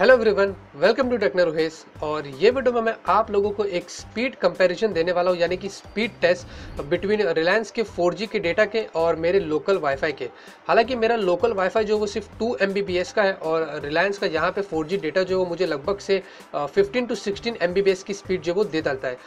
Hello everyone welcome to techno Rohesh और ये video में मैं आप लोगों को एक स्पीड कंपैरिजन देने वाला हूँ, यानी कि स्पीड टेस्ट बिटवीन रिलायंस के 4G के डेटा के और मेरे लोकल वाईफाई के। हालाँकि मेरा लोकल वाईफाई जो वो सिर्फ़ 2 एम का है और रिलायंस का यहाँ पे 4G डेटा जो वो मुझे लगभग से 15 टू 16 एम की स्पीड जो वो दे डालता है।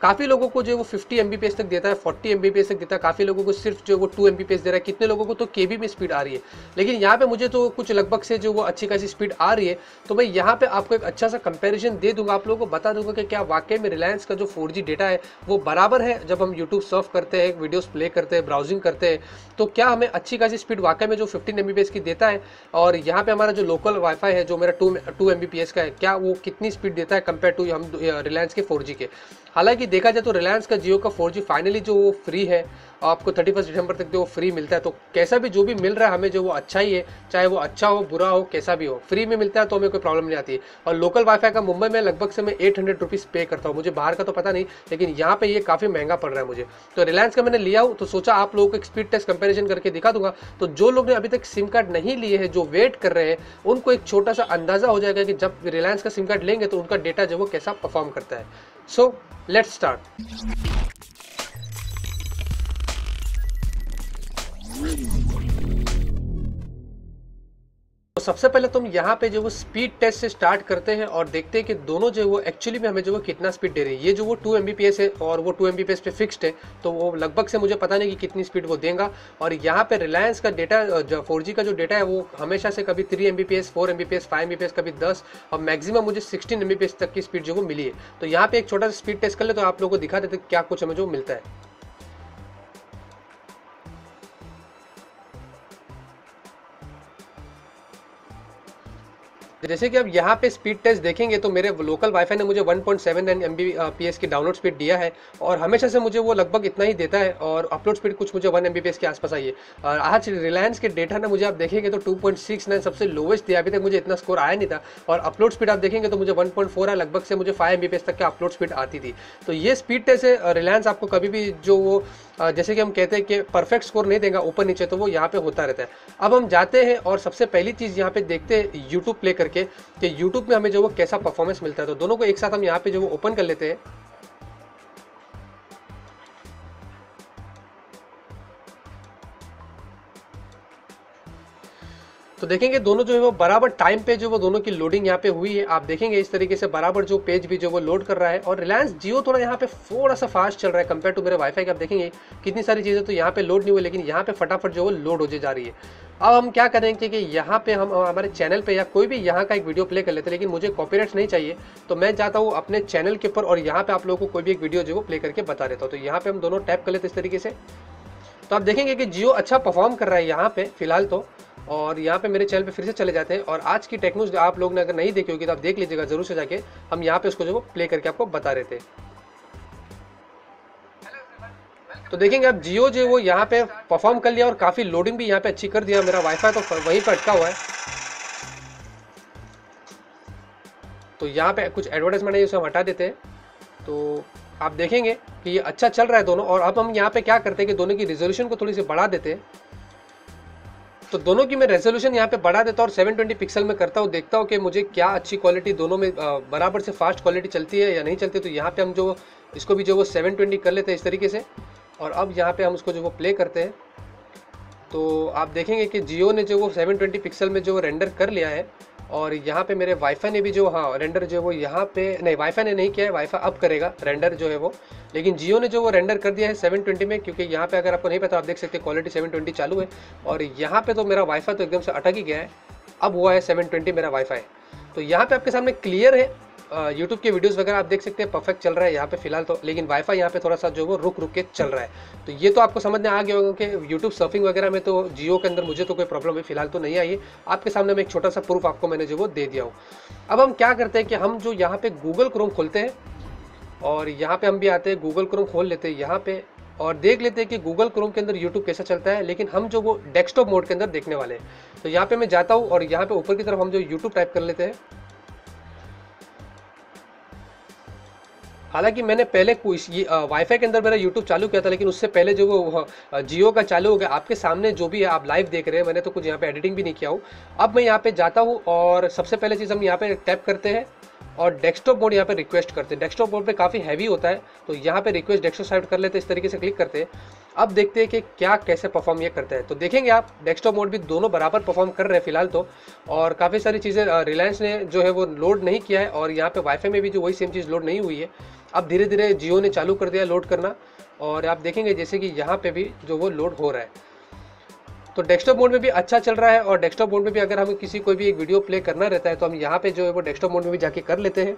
काफ़ी लोगों को जो वो 50 एम तक देता है 40 एम तक देता है, काफ़ी लोगों को सिर्फ़ जो वो टू एम दे रहा है, कितने लोगों को तो के में स्पीड आ रही है। लेकिन यहाँ पर मुझे तो कुछ लगभग से जो वो अच्छी खासी स्पीड आ रही है तो मैं यहाँ पे आपको एक अच्छा सा कंपेरिजन दे दूँगा, आप लोगों को बता दूँगा कि क्या वाकई में रिलायंस का जो फोर डेटा है, वो बराबर है जब हम यूट्यूब सर्फ करते हैं वीडियोस प्ले करते हैं ब्राउजिंग करते हैं। तो क्या हमें अच्छी खासी स्पीड वाकई में जो फिफ्टीन एम की देता है, और यहाँ पे हमारा जो लोकल वाईफाई है, जो मेरा टू टू एम का है, क्या वो कितनी स्पीड देता है कंपेयर टू हम रिलायंस के फोर के? हालाँकि देखा जाए तो रिलायंस का जियो का फोर फाइनली जो वो फ्री है आपको थर्टी फ़र्स्ट दिसंबर तक वो फ्री मिलता है तो कैसा भी जो भी मिल रहा है हमें, जो वो अच्छा ही है, चाहे वो अच्छा हो, बुरा हो, कैसा भी हो फ्री में मिलता है तो हमें कोई प्रॉब्लम नहीं आती। और लोकल वाईफाई का मुंबई में लगभग से मैं एट हंड्रेड रुपीज़ पे करता हूँ। मुझे बाहर का तो पता नहीं, लेकिन यहाँ पे ये काफ़ी महँगा पड़ रहा है मुझे। तो रिलायंस का मैंने लिया हूँ तो सोचा आप लोगों को एक स्पीड टेस्ट कंपेरिजन करके दिखा दूँगा। तो जो लोग ने अभी तक सिम कार्ड नहीं लिए हैं, जो वेट कर रहे हैं, उनको एक छोटा सा अंदाज़ा हो जाएगा कि जब रिलायंस का सिम कार्ड लेंगे तो उनका डेटा जो वो कैसा परफॉर्म करता है। सो लेट्स स्टार्ट तो सबसे पहले तुम यहाँ पे जो वो स्पीड टेस्ट से स्टार्ट करते हैं और देखते हैं कि दोनों जो वो एक्चुअली में हमें जो वो कितना स्पीड दे रही है। ये जो वो टू एम है और वो टू एम पे फिक्स्ड है तो वो लगभग से मुझे पता नहीं कि कितनी स्पीड वो देगा। और यहाँ पे रिलायंस का डेटा जो फोर का जो डेटा है, वो हमेशा से कभी three M B P S four five कभी दस, और मैक्सिमम मुझे सिक्सटीन एम तक की स्पीड जो वो मिली है। तो यहाँ पे एक छोटा सा स्पीड टेस्ट कर ले तो आप लोगों को दिखा देते क्या कुछ हमें जो मिलता है। जैसे कि अब यहाँ पे स्पीड टेस्ट देखेंगे तो मेरे लोकल वाईफाई ने मुझे 1.7 पॉइंट एम की डाउनलोड स्पीड दिया है और हमेशा से मुझे वो लगभग इतना ही देता है और अपलोड स्पीड कुछ मुझे 1 एम के आसपास आई है। और आज रिलायंस के डेटा ने मुझे आप देखेंगे तो 2.69 सबसे लोवेस्ट दिया अभी तक मुझे इतना स्कोर आया नहीं था और अपलोड स्पीड आप देखेंगे तो मुझे वन है लगभग से मुझे फाइव एम तक की अपलोड स्पीड आती थी। तो ये स्पीड टेस्ट है रिलायंस आपको कभी भी जो वो जैसे कि हम कहते हैं कि परफेक्ट स्कोर नहीं देगा ऊपर नीचे तो वो यहाँ पे होता रहता है। अब हम जाते हैं और सबसे पहली चीज़ यहाँ पे देखते हैं यूट्यूब प्ले करके। कि यूट्यूब में हमें जो वो कैसा परफॉर्मेंस मिलता है तो दोनों को एक साथ हम यहाँ पे जो वो ओपन कर लेते हैं। तो देखेंगे दोनों जो है वो बराबर टाइम पे जो वो दोनों की लोडिंग यहाँ पे हुई है। आप देखेंगे इस तरीके से बराबर जो पेज भी जो वो लोड कर रहा है और रिलायंस जियो थोड़ा यहाँ पे थोड़ा सा फास्ट चल रहा है कंपेयर टू मेरे वाईफाई का। आप देखेंगे कितनी सारी चीज़ें तो यहाँ पे लोड नहीं हुई, लेकिन यहाँ पे फटाफट जो वो लोड हो जा रही है। अब हम क्या करेंगे कि यहाँ पे हम हमारे चैनल पे या कोई भी यहाँ का एक वीडियो प्ले कर लेते हैं, लेकिन मुझे कॉपीराइट नहीं चाहिए। तो मैं चाहता हूँ अपने चैनल के ऊपर और यहाँ पे आप लोगों को कोई भी एक वीडियो जो वो प्ले करके बता देता हूँ। तो यहाँ पे हम दोनों टैप कर लेते इस तरीके से। तो आप देखेंगे कि जियो अच्छा परफॉर्म कर रहा है यहाँ पे, फ़िलहाल तो। और यहाँ पे मेरे चैनल पे फिर से चले जाते हैं। और आज की टेक्नोज आप लोग ने अगर नहीं देखी होगी तो आप देख लीजिएगा ज़रूर से जाके। हम यहाँ पे उसको जो प्ले करके आपको बता रहे थे। तो देखेंगे अब जियो जो वो यहाँ पे परफॉर्म कर लिया और काफ़ी लोडिंग भी यहाँ पे अच्छी कर दिया मेरा वाईफाई तो वहीं पर अटका हुआ है। तो यहाँ पे कुछ एडवर्टाइजमेंट है हम हटा देते हैं। तो आप देखेंगे कि ये अच्छा चल रहा है दोनों। और अब हम यहाँ पे क्या करते हैं कि दोनों की रिजोल्यूशन को थोड़ी सी बढ़ा देते हैं। तो दोनों की मैं रेजोल्यूशन यहाँ पे बढ़ा देता हूँ और 720 पिक्सल में करता हूँ। देखता हूँ कि मुझे क्या अच्छी क्वालिटी दोनों में बराबर से फास्ट क्वालिटी चलती है या नहीं चलती तो यहाँ पे हम जो, इसको भी जो वो 720 कर लेते हैं इस तरीके से। और अब यहाँ पे हम उसको जो वो प्ले करते हैं। तो आप देखेंगे कि जियो ने जो वो 720 पिक्सल में जो रेंडर कर लिया है और यहाँ पे मेरे वाईफाई ने भी जो हाँ रेंडर जो है वो यहाँ पे, नहीं वाईफाई ने नहीं किया है वाईफाई अब करेगा रेंडर जो है वो। लेकिन जियो ने जो वो रेंडर कर दिया है 720 में, क्योंकि यहाँ पे अगर आपको नहीं पता, आप देख सकते क्वालिटी 720 चालू है, और यहाँ पे तो मेरा वाईफाई तो एकदम से अटक ही गया है। अब हुआ है 720 मेरा वाईफाई तो यहाँ पे आपके सामने क्लियर है यूट्यूब के वीडियोस वगैरह आप देख सकते हैं परफेक्ट चल रहा है यहाँ पे फ़िलहाल तो लेकिन वाईफाई यहाँ पे थोड़ा सा जो वो रुक रुक के चल रहा है। तो ये तो आपको समझ में आ गया होगा कि यूट्यूब सर्फिंग वगैरह में तो जियो के अंदर मुझे तो कोई प्रॉब्लम है, फ़िलहाल तो नहीं आई है। आपके सामने मैं एक छोटा सा प्रूफ आपको मैंने जो वो दे दिया हूँ। अब हम क्या करते हैं कि हम जो यहाँ पे गूगल क्रोम खोलते हैं, और यहाँ पे हम भी आते हैं गूगल क्रोम खोल लेते हैं यहाँ पे, और देख लेते हैं कि गूगल क्रोम के अंदर यूट्यूब कैसा चलता है, लेकिन हम जो वो डेस्कटॉप मोड के अंदर देखने वाले हैं। तो यहाँ पे मैं जाता हूँ, और यहाँ पे ऊपर की तरफ़ हम जो यूट्यूब टाइप कर लेते हैं। हालाँकि मैंने पहले ये वाईफाई के अंदर मेरा यूट्यूब चालू किया था, लेकिन उससे पहले जो वो जियो का चालू हो गया, आपके सामने जो भी है आप लाइव देख रहे हैं, मैंने तो कुछ यहाँ पे एडिटिंग भी नहीं किया हूँ। अब मैं यहाँ पे जाता हूँ और सबसे पहले चीज़ हम यहाँ पे टैप करते हैं और डेस्कटॉप मोड यहाँ पे रिक्वेस्ट करते हैं। डेस्कटॉप मोड पे काफ़ी हैवी होता है तो यहाँ पे रिक्वेस्ट डेस्कटॉप साइड कर लेते हैं, इस तरीके से क्लिक करते हैं। अब देखते हैं कि क्या, कैसे परफॉर्म ये करता है। तो देखेंगे आप डेस्कटॉप मोड भी दोनों बराबर परफॉर्म कर रहे हैं फ़िलहाल तो और काफ़ी सारी चीज़ें रिलायंस ने जो है वो लोड नहीं किया है, और यहाँ पे वाईफाई में भी जो वही सेम चीज़ लोड नहीं हुई है। अब धीरे धीरे जियो ने चालू कर दिया लोड करना और आप देखेंगे जैसे कि यहाँ पे भी जो वो लोड हो रहा है। तो डेस्कटॉप मोड में भी अच्छा चल रहा है और डेस्कटॉप मोड में भी अगर हमें किसी कोई भी एक वीडियो प्ले करना रहता है तो हम यहाँ पे जो है वो डेस्कटॉप मोड में भी जाके कर लेते हैं।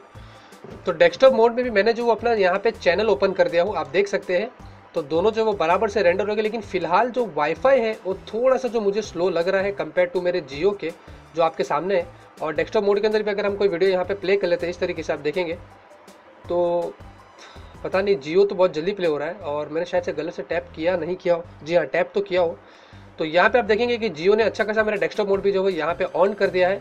तो डेस्कटॉप मोड में भी मैंने जो अपना यहाँ पे चैनल ओपन कर दिया हूँ, आप देख सकते हैं। तो दोनों जो वो बराबर से रेंडर हो गए लेकिन फ़िलहाल जो वाईफाई है, वो थोड़ा सा जो मुझे स्लो लग रहा है कंपेयर टू मेरे जियो के, जो आपके सामने है। और डेस्कटॉप मोड के अंदर भी अगर हम कोई वीडियो यहाँ पे प्ले कर लेते हैं, इस तरीके से आप देखेंगे। तो पता नहीं, जियो तो बहुत जल्दी प्ले हो रहा है और मैंने शायद से गलत से टैप किया, नहीं किया हो। जी हाँ टैप तो किया हो। तो यहाँ पे आप देखेंगे कि जियो ने अच्छा खासा मेरा डेस्कटॉप मोड भी जो है, यहाँ पे ऑन कर दिया है।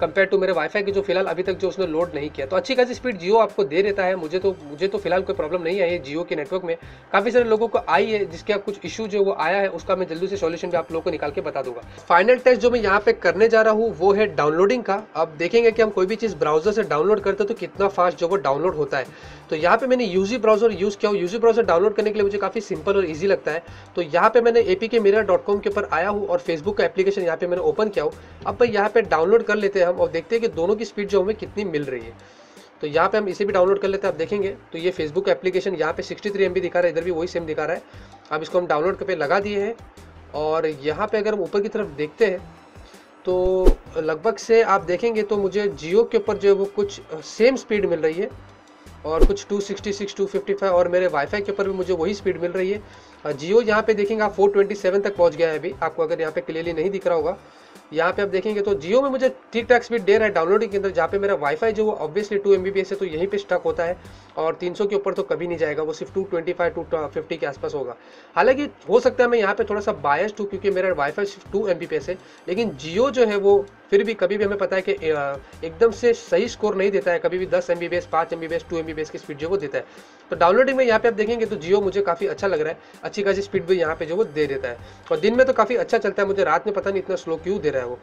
कंपेयर टू मेरे वाईफाई की जो फ़िलहाल अभी तक जो उसने लोड नहीं किया। तो अच्छी खासी स्पीड जियो आपको दे देता है। मुझे तो मुझे तो फ़िलहाल कोई प्रॉब्लम नहीं आई है जियो के नेटवर्क में। काफ़ी सारे लोगों को आई है, जिसके कुछ इशू जो वो आया है, उसका मैं जल्दी से सोल्यूशन भी आप लोगों को निकाल के बता दूँगा। फाइनल टेस्ट जो मैं यहाँ पे करने जा रहा हूँ, वो है डाउनलोडिंग का। अब देखेंगे कि हम कोई भी चीज़ ब्राउज़र से डाउनलोड करते हैं तो कितना फास्ट जो वो डाउनलोड होता है। तो यहाँ पे मैंने यूजी ब्राउज़र यूज़ किया यूजी ब्राउज़र डाउनलोड करने के लिए मुझे काफ़ी सिंपल और ईजी लगता है। तो यहाँ पे मैंने ए के मेरा के ऊपर आया हूँ और फेसबुक का एप्लीकेशन यहाँ पे मैंने ओपन किया हूँ। अब यहाँ पे डाउनलोड कर लेते हैं। हम और देखते हैं कि दोनों की स्पीड जो हमें कितनी मिल रही है। तो यहाँ पे हम इसे भी डाउनलोड कर लेते हैं आप देखेंगे। तो ये फेसबुक एप्लीकेशन यहाँ पे सिक्सटी थ्री दिखा रहा है इधर भी वही सेम दिखा रहा है। अब इसको हम डाउनलोड पे लगा दिए हैं और यहाँ पे अगर हम ऊपर की तरफ़ देखते हैं तो लगभग से आप देखेंगे तो मुझे जियो के ऊपर जो है वो कुछ सेम स्पीड मिल रही है और कुछ 266, 255 और मेरे वाईफाई के ऊपर भी मुझे वही स्पीड मिल रही है। जियो यहाँ पे देखेंगे आप 427 तक पहुँच गया है अभी। आपको अगर यहाँ पे क्लियरली नहीं दिख रहा होगा यहाँ पे आप देखेंगे तो जियो में मुझे ठीक ठाक स्पीड दे रहा है डाउनलोडिंग के अंदर, जहाँ पे मेरा वाईफाई जो वो ऑब्वियसली टू एम है तो यहीं पे स्टक होता है और 300 के ऊपर तो कभी नहीं जाएगा, वो सिर्फ़ 225 टू फिफ्टी के आसपास होगा। हालाँकि हो सकता है मैं यहाँ पे थोड़ा सा बायस्ड हूँ, क्योंकि मेरा वाईफाई सिर्फ़ टू एम है, लेकिन जियो जो है वो फिर भी कभी भी हमें पता है कि एकदम से सही स्कोर नहीं देता है, कभी भी दस एम बी बी एस पाँच M B B S two M B B S की स्पीड जो वो देता है। तो डाउनलोडिंग में यहाँ पे आप देखेंगे तो जियो मुझे काफ़ी अच्छा लग रहा है, अच्छी खासी स्पीड भी यहाँ पे जो वो दे देता है। और दिन में तो काफ़ी अच्छा चलता है, मुझे रात में पता नहीं इतना स्लो क्यों दे रहा है वो।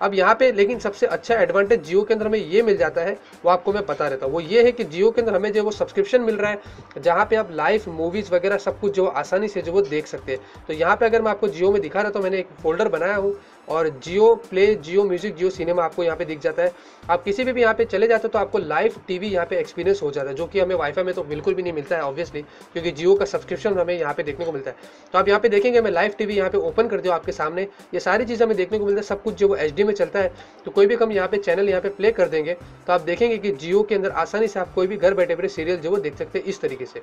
अब यहाँ पे लेकिन सबसे अच्छा एडवांटेज जियो के अंदर हमें ये मिल जाता है, वो आपको मैं बता रहता हूँ। वो ये है कि जियो के अंदर हमें जो वो सब्सक्रिप्शन मिल रहा है, जहाँ पे आप लाइव मूवीज़ वगैरह सब कुछ जो आसानी से जो वो देख सकते हैं। तो यहाँ पे अगर मैं आपको जियो में दिखा रहा तो मैंने एक फोल्डर बनाया हूँ। और Jio play, Jio music, Jio cinema आपको यहाँ पे दिख जाता है। आप किसी भी यहाँ पे चले जाते हो तो आपको लाइव टीवी यहाँ पे एक्सपीरियंस हो जाता है, जो कि हमें वाईफाई में तो बिल्कुल भी नहीं मिलता है ऑब्वियसली क्योंकि जियो का सब्सक्रिप्शन हमें यहाँ पे देखने को मिलता है। तो आप यहाँ पे देखेंगे मैं लाइव टीवी यहाँ पे ओपन कर दिया आपके सामने। ये सारी चीज़ें हमें देखने को मिलता है, सब कुछ जो वो एच में चलता है तो कोई भी हम यहाँ पे चैनल यहाँ पे प्ले कर देंगे तो आप देखेंगे कि जियो के अंदर आसानी से आप कोई भी घर बैठे बैठे सीरियल जो वो देख सकते हैं इस तरीके से।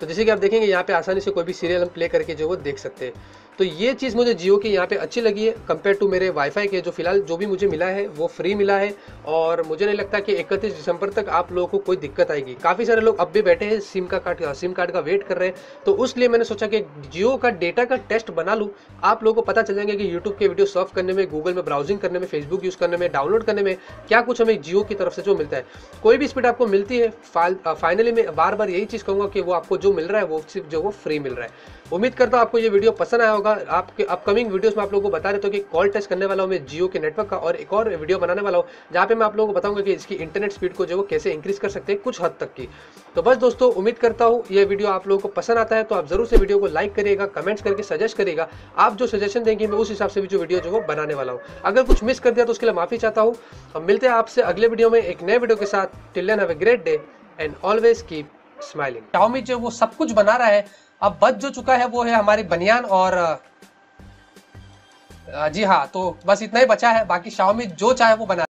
तो जैसे कि आप देखेंगे, यहाँ पे आसानी से कोई भी सीरियल हम प्ले करके जो वो देख सकते हैं। तो ये चीज़ मुझे जियो की यहाँ पे अच्छी लगी है कंपेयर टू मेरे वाईफाई के जो फ़िलहाल जो भी मुझे मिला है, वो फ्री मिला है। और मुझे नहीं लगता कि इकतीस दिसंबर तक आप लोगों को कोई दिक्कत आएगी। काफ़ी सारे लोग अब भी बैठे हैं, सिम का कार्ड, सिम कार्ड का वेट कर रहे हैं। तो उस लिए मैंने सोचा कि जियो का डेटा का टेस्ट बना लूँ। आप लोगों को पता चल जाएँगे कि यूट्यूब के वीडियो सर्व करने में गूगल में ब्राउजिंग करने में फेसबुक यूज़ करने में डाउनलोड करने में क्या कुछ हमें जियो की तरफ़ से जो मिलता है। कोई भी स्पीड आपको मिलती है फाइनली मैं बार बार यही चीज़ कहूँगा कि वो आपको जो मिल रहा है, वो सिर्फ़ जो वो फ्री मिल रहा है। उम्मीद करता हूँ आपको ये वीडियो पसंद आया होगा। आपके अपकमिंग वीडियोस में आप लोगों को बता रहे तो कि कॉल टेस्ट करने वाला हूँ मैं जियो के नेटवर्क का और एक और वीडियो बनाने वाला हूँ, जहाँ पे मैं आप लोगों को बताऊँगा कि इसकी इंटरनेट स्पीड को जो कैसे इंक्रीज कर सकते हैं कुछ हद तक की। तो बस दोस्तों, उम्मीद करता हूँ ये वीडियो आप लोगों को पसंद आता है तो आप ज़रूर से वीडियो को लाइक करिएगा कमेंट्स करके सजेस्ट करिएगा। आप जो सजेशन देंगे, मैं उस हिसाब से भी जो वीडियो जो वो बनाने वाला हूँ। अगर कुछ मिस कर दिया तो उसके लिए माफ़ी चाहता हूँ। हम मिलते हैं आपसे अगले वीडियो में एक नए वीडियो के साथ। Till have a great day and always keep smiling Xiaomi जो वो सब कुछ बना रहा है। अब बच जो चुका है वो है हमारी बनियान और जी हाँ तो बस इतना ही बचा है। बाकी शाओमी जो चाहे वो बना